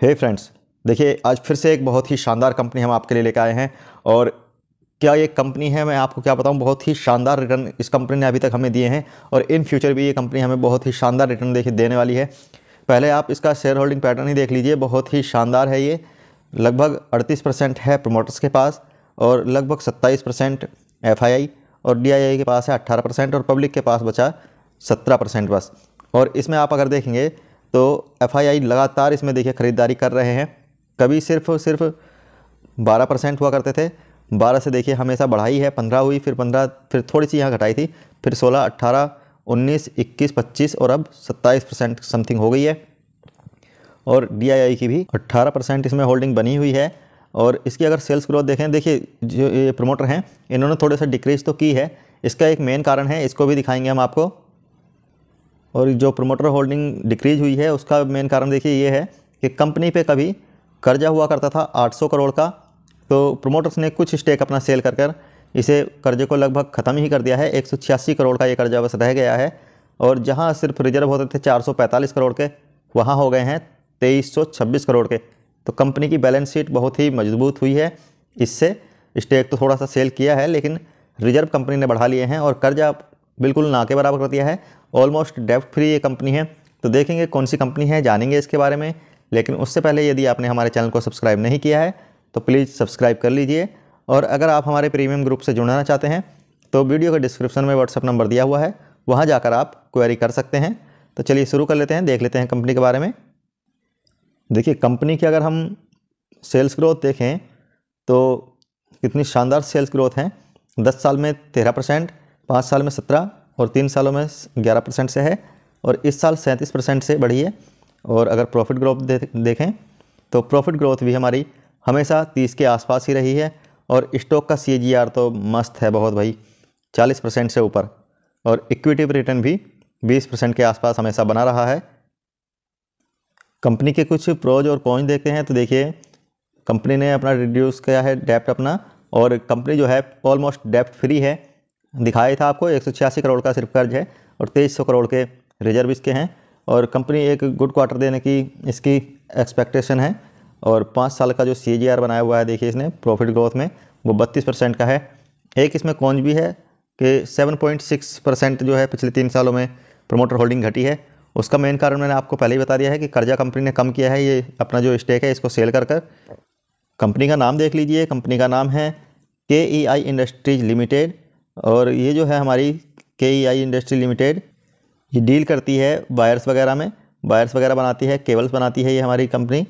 हे friends देखिए, आज फिर से एक बहुत ही शानदार कंपनी हम आपके लिए लेकर आए हैं और क्या ये कंपनी है, मैं आपको क्या बताऊँ, बहुत ही शानदार रिटर्न इस कंपनी ने अभी तक हमें दिए हैं और इन फ्यूचर भी ये कंपनी हमें बहुत ही शानदार रिटर्न देखिए देने वाली है। पहले आप इसका शेयर होल्डिंग पैटर्न ही देख लीजिए, बहुत ही शानदार है ये। लगभग अड़तीस परसेंट है प्रमोटर्स के पास और लगभग सत्ताईस परसेंट एफ़ और डीआईआई के पास है अट्ठारह परसेंट और पब्लिक के पास बचा सत्रह परसेंट बस। और इसमें आप अगर देखेंगे तो एफआईआई लगातार इसमें देखिए ख़रीदारी कर रहे हैं। कभी सिर्फ़ सिर्फ़ बारह परसेंट हुआ करते थे, बारह से देखिए हमेशा बढ़ाई है, पंद्रह हुई, फिर पंद्रह, फिर थोड़ी सी यहाँ घटाई थी, फिर सोलह, अट्ठारह, उन्नीस, इक्कीस, पच्चीस और अब सत्ताईस परसेंट समथिंग हो गई है। और डीआईआई की भी अट्ठारह परसेंट इसमें होल्डिंग बनी हुई है। और इसकी अगर सेल्स ग्रोथ देखें, देखिए जो ये प्रमोटर हैं, इन्होंने थोड़े सा डिक्रीज तो की है। इसका एक मेन कारण है, इसको भी दिखाएँगे हम आपको। और जो प्रमोटर होल्डिंग डिक्रीज हुई है, उसका मेन कारण देखिए ये है कि कंपनी पे कभी कर्जा हुआ करता था 800 करोड़ का तो प्रमोटर्स ने कुछ स्टेक अपना सेल कर कर इसे कर्जे को लगभग ख़त्म ही कर दिया है। एक सौ छियासी करोड़ का ये कर्जा बस रह गया है और जहाँ सिर्फ़ रिज़र्व होते थे 445 करोड़ के, वहाँ हो गए हैं 2326 करोड़ के। तो कंपनी की बैलेंस शीट बहुत ही मज़बूत हुई है। इससे स्टेक तो थोड़ा सा सेल किया है, लेकिन रिज़र्व कंपनी ने बढ़ा लिए हैं और कर्जा बिल्कुल ना के बराबर कर दिया है। ऑलमोस्ट डेप्ट फ्री ये कंपनी है। तो देखेंगे कौन सी कंपनी है, जानेंगे इसके बारे में। लेकिन उससे पहले यदि आपने हमारे चैनल को सब्सक्राइब नहीं किया है तो प्लीज़ सब्सक्राइब कर लीजिए। और अगर आप हमारे प्रीमियम ग्रुप से जुड़ना चाहते हैं तो वीडियो के डिस्क्रिप्शन में व्हाट्सअप नंबर दिया हुआ है। वहाँ जाकर आप क्वेरी कर सकते हैं। तो चलिए शुरू कर लेते हैं, देख लेते हैं कंपनी के बारे में। देखिए कंपनी की अगर हम सेल्स ग्रोथ देखें तो कितनी शानदार सेल्स ग्रोथ हैं। दस साल में तेरह परसेंट पाँच साल में सत्रह और तीन सालों में ग्यारह परसेंट से है और इस साल सैंतीस परसेंट से बढ़ी है। और अगर प्रॉफिट ग्रोथ दे, देखें तो प्रॉफिट ग्रोथ भी हमारी हमेशा तीस के आसपास ही रही है और स्टॉक का सीएजीआर तो मस्त है बहुत भाई चालीस परसेंट से ऊपर और इक्विटी रिटर्न भी बीस परसेंट के आसपास हमेशा बना रहा है। कंपनी के कुछ प्रोज और कॉन्ज देखते हैं तो देखिए कंपनी ने अपना रिड्यूस किया है डेप्ट अपना और कंपनी जो है ऑलमोस्ट डेप्ट फ्री है। दिखाया था आपको, एक सौ छियासी करोड़ का सिर्फ़ कर्ज है और तेईस करोड़ के रिज़र्व इसके हैं। और कंपनी एक गुड क्वार्टर देने की इसकी एक्सपेक्टेशन है और पाँच साल का जो सी बनाया हुआ है, देखिए इसने प्रॉफिट ग्रोथ में, वो बत्तीस परसेंट का है। एक इसमें कौन भी है कि सेवन पॉइंट सिक्स परसेंट जो है पिछले तीन सालों में प्रमोटर होल्डिंग घटी है। उसका मेन कारण मैंने आपको पहले ही बता दिया है कि कर्जा कंपनी ने कम किया है, ये अपना जो स्टेक है, इसको सेल कर कर। कंपनी का नाम देख लीजिए, कंपनी का नाम है के ई आई इंडस्ट्रीज़ लिमिटेड और ये जो है हमारी K E I industry limited, ये डील करती है वायर्स वगैरह में। वायर्स वगैरह बनाती है, केबल्स बनाती है ये हमारी कंपनी।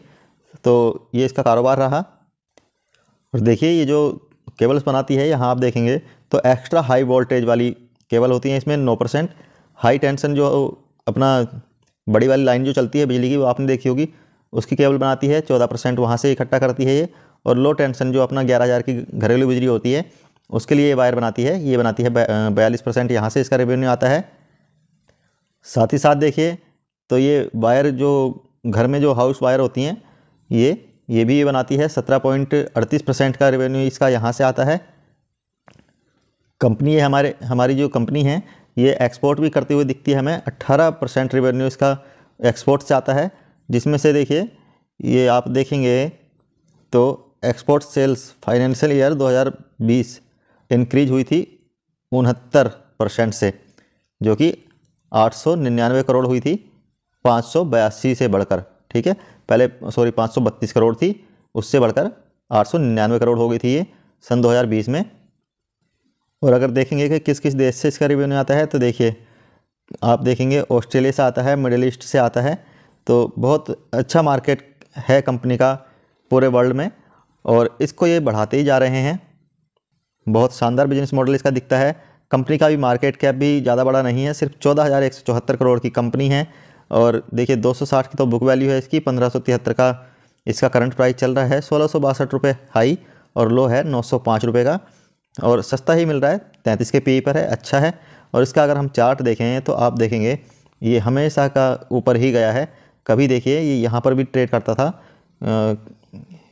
तो ये इसका कारोबार रहा। और देखिए ये जो केबल्स बनाती है, यहाँ आप देखेंगे तो एक्स्ट्रा हाई वोल्टेज वाली केबल होती हैं इसमें, नौ परसेंट। हाई टेंशन जो अपना बड़ी वाली लाइन जो चलती है बिजली की, वो आपने देखी होगी, उसकी केबल बनाती है, चौदह परसेंट वहाँ से इकट्ठा करती है ये। और लो टेंशन जो अपना ग्यारह हज़ार की घरेलू बिजली होती है उसके लिए ये वायर बनाती है, ये बनाती है बयालीस परसेंट, यहाँ से इसका रेवेन्यू आता है। साथ ही साथ देखिए तो ये वायर जो घर में जो हाउस वायर होती हैं, ये ये भी ये बनाती है, सत्रह पॉइंट अड़तीस परसेंट का रेवेन्यू इसका यहाँ से आता है। कंपनी है हमारे, हमारी जो कंपनी है, ये एक्सपोर्ट भी करती हुई दिखती है हमें अट्ठारह परसेंट रेवेन्यू इसका एक्सपोर्ट से आता है। जिसमें से देखिए, ये आप देखेंगे तो export sales financial year 2020 increase हुई थी उनहत्तर परसेंट से, जो कि आठ सौ निन्यानवे करोड़ हुई थी, पाँच सौ बयासी से बढ़कर, ठीक है? पहले सॉरी पाँच सौ बत्तीस करोड़ थी, उससे बढ़कर आठ सौ निन्यानवे करोड़ हो गई थी ये सन 2020 में। और अगर देखेंगे कि किस किस देश से इसका रिवेन्यू आता है तो देखिए, आप देखेंगे ऑस्ट्रेलिया से आता है, मिडिल ईस्ट से आता है तो बहुत अच्छा मार्केट है कंपनी का पूरे वर्ल्ड में, और इसको ये बढ़ाते ही जा रहे हैं। बहुत शानदार बिज़नेस मॉडल इसका दिखता है। कंपनी का भी मार्केट कैप भी ज़्यादा बड़ा नहीं है, सिर्फ़ चौदह करोड़ की कंपनी है। और देखिए 260 की तो बुक वैल्यू है इसकी, पंद्रह का इसका करंट प्राइस चल रहा है, सोलह सौ हाई और लो है नौ का। और सस्ता ही मिल रहा है, तैंतीस के पी पर है अच्छा है। और इसका अगर हम चार्ट देखें तो आप देखेंगे, ये हमेशा का ऊपर ही गया है। कभी देखिए, ये यहाँ पर भी ट्रेड करता था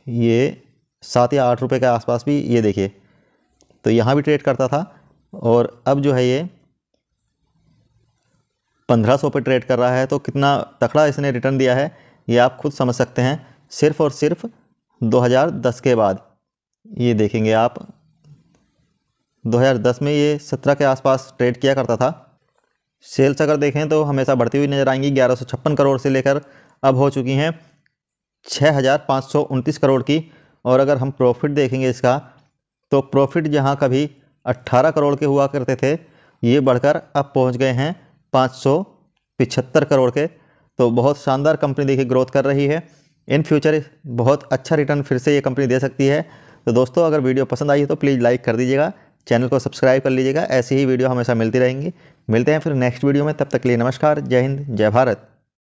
ये सात या आठ रुपये के आसपास भी ये देखिए। तो यहाँ भी ट्रेड करता था और अब जो है ये पंद्रह सौ पर ट्रेड कर रहा है तो कितना तकड़ा इसने रिटर्न दिया है, ये आप खुद समझ सकते हैं। सिर्फ़ और सिर्फ़ 2010 के बाद, ये देखेंगे आप 2010 में ये 17 के आसपास ट्रेड किया करता था। सेल्स अगर देखें तो हमेशा बढ़ती हुई नज़र आएँगी, ग्यारह करोड़ से लेकर अब हो चुकी हैं छः हज़ार पाँच सौ उनतीस करोड़ की। और अगर हम प्रॉफिट देखेंगे इसका तो प्रॉफिट जहाँ कभी 18 करोड़ के हुआ करते थे, ये बढ़कर अब पहुँच गए हैं पाँच करोड़ के। तो बहुत शानदार कंपनी देखिए ग्रोथ कर रही है। इन फ्यूचर बहुत अच्छा रिटर्न फिर से ये कंपनी दे सकती है। तो दोस्तों, अगर वीडियो पसंद आई है तो प्लीज़ लाइक कर दीजिएगा। चैनल को सब्सक्राइब कर लीजिएगा। ऐसी ही वीडियो हमेशा मिलती रहेंगी। मिलते हैं फिर नेक्स्ट वीडियो में। तब तक के लिए नमस्कार। जय हिंद, जय भारत।